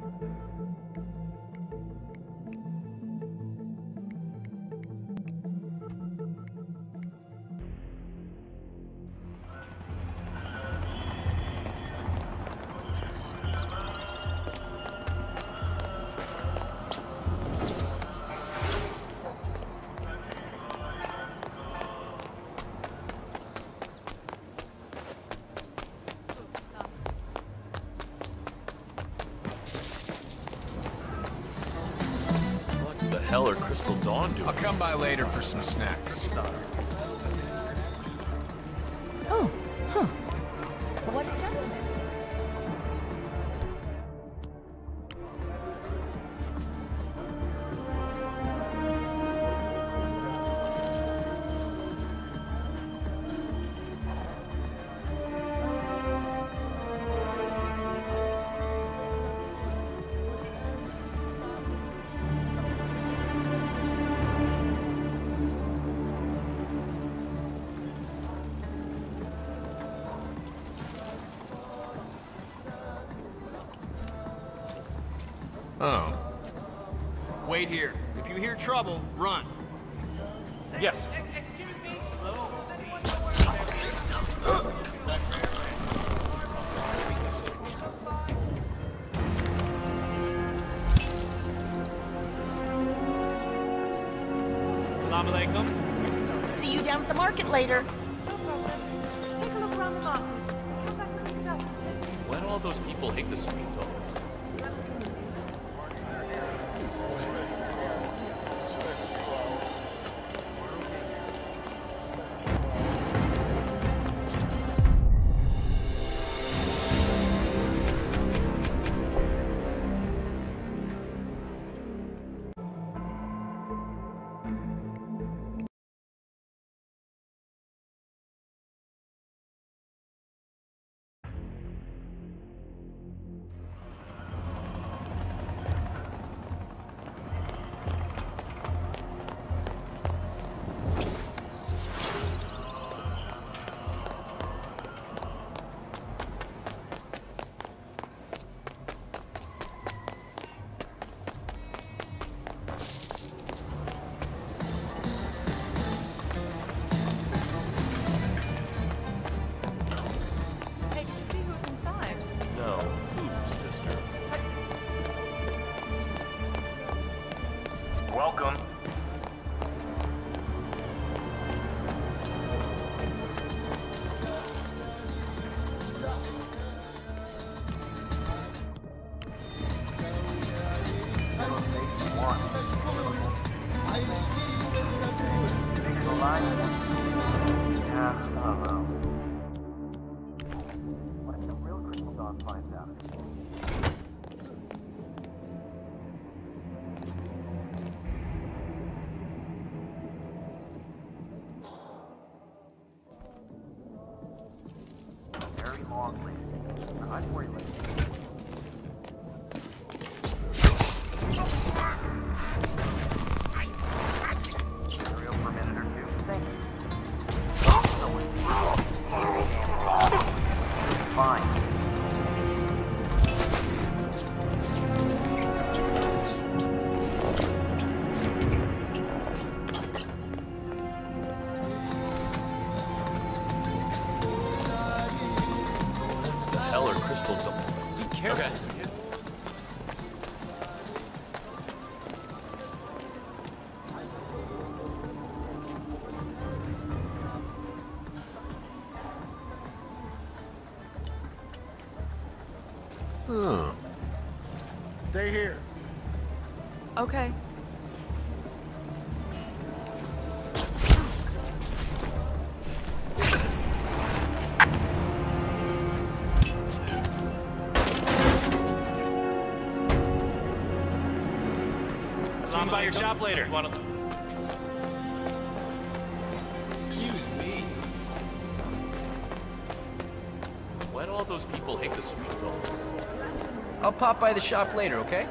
What the hell are Crystal Dawn doing? I'll come by later for some snacks. Oh. Wait here. If you hear trouble, run. Yes. Assalamu alaikum. See you down at the market later. Take a look around the market. Come back and pick it. Why do all those people hate the Swedes always? Very Stay here. Okay. Swing by your shop later. Excuse me. Why do all those people hate the Swedes always? I'll pop by the shop later, okay?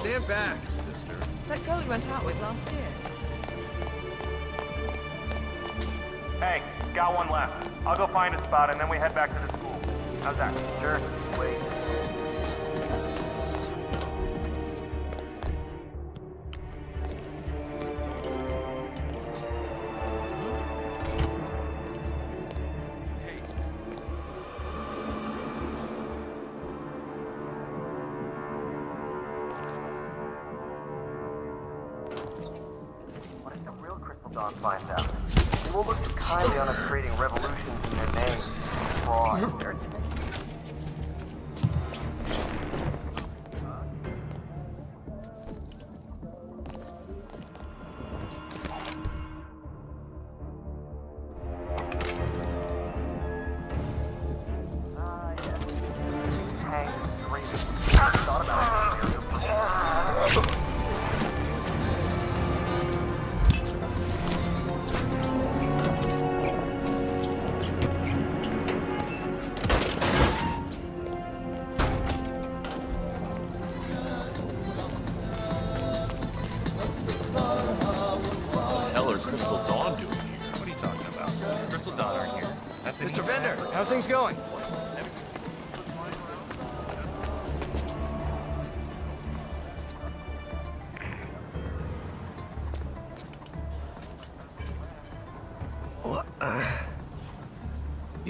Stand back. Sister. That girl you went out with last year. Hey, got one left. I'll go find a spot and then we head back to the school. How's that? Sure. Wait. Dawn finds out? He will look kindly on us creating revolutions in their name. Fraud.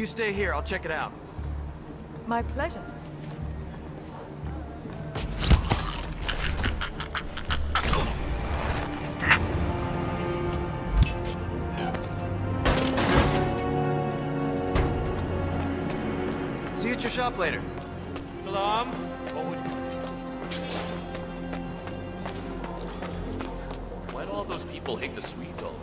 You stay here, I'll check it out. My pleasure. See you at your shop later. Salam. What would... Why do all those people hate the Swedes all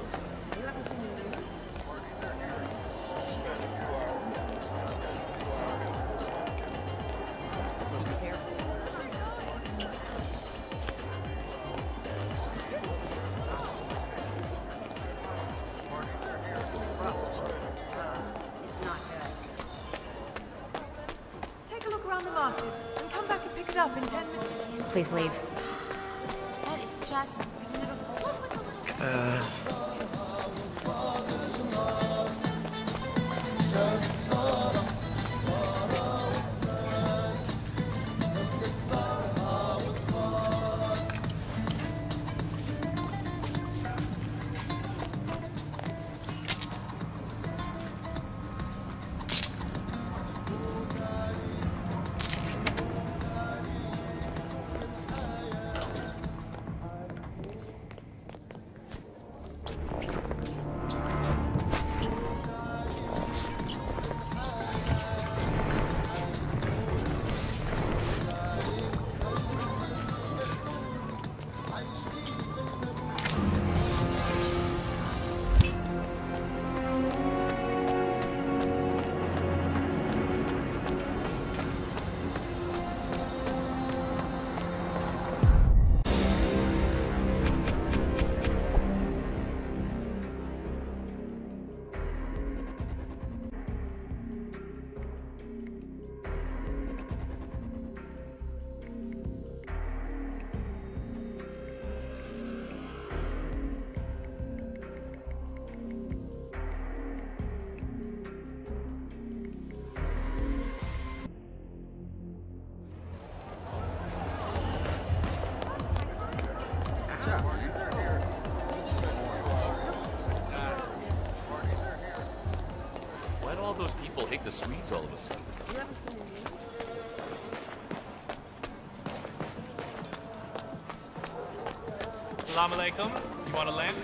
Take around the market and come back and pick it up in ten minutes. Please leave. That is just beautiful. Look the Swedes all of a sudden? Salam alaikum. You want to land?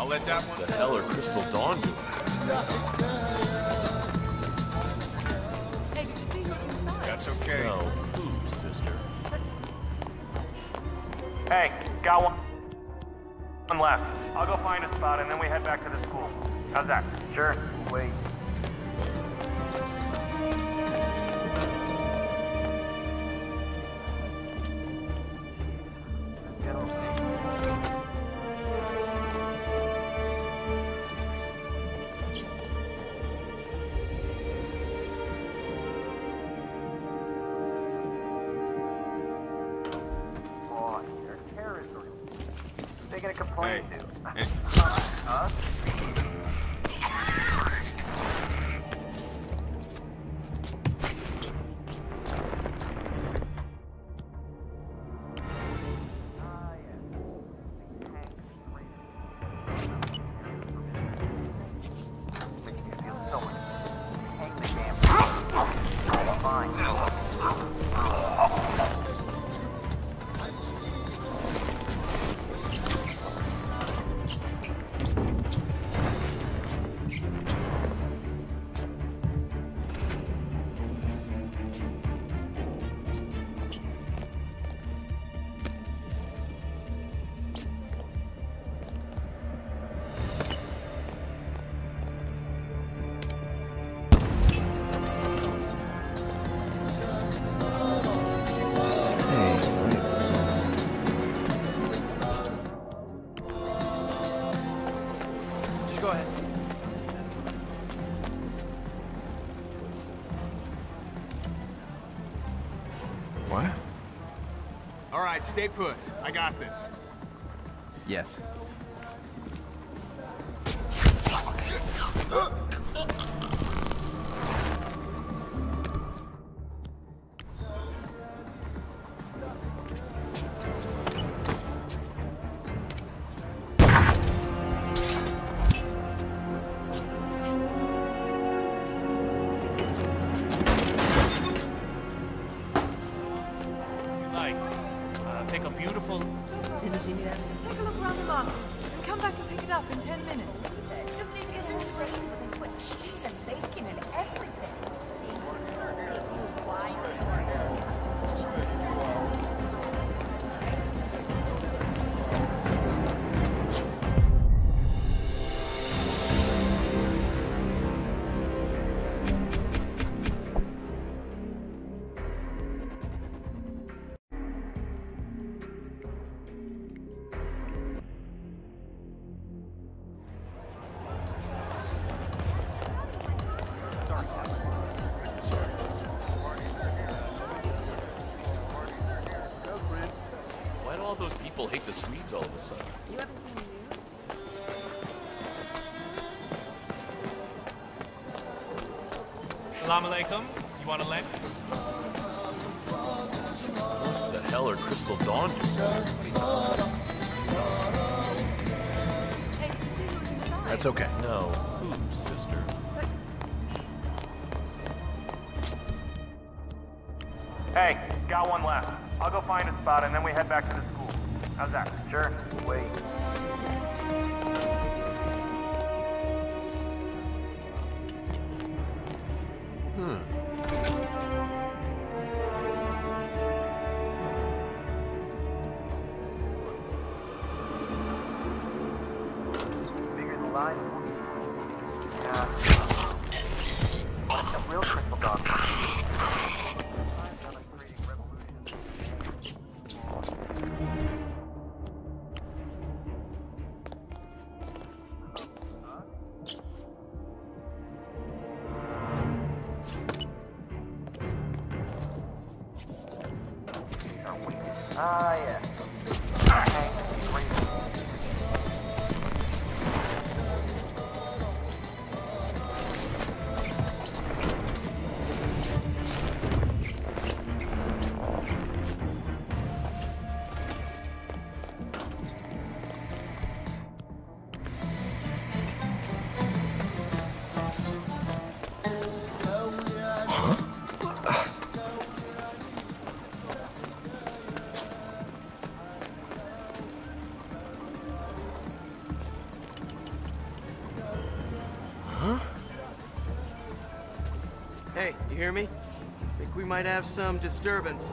I'll let that one. The hell are Crystal Dawn doing? Hey, did you see what's? That's okay. No. Who, sister? Hey, got one. One left. I'll go find a spot and then we head back to the school. How's that? Sure. Wait. Gonna complain Hey. to? Hey. Huh? Ah, Just go ahead. What? All right, stay put. I got this. Yes. All those people hate the Swedes all of a sudden? You have anything new? Salam alaikum. You want a to land? The hell are Crystal Dawn doing? Hey, did you see who was inside? That's okay. No. Hey, got one left. I'll go find a spot and then we head back to the school. How's that? Sure. Wait. Ah, yes. You hear me? Think we might have some disturbance.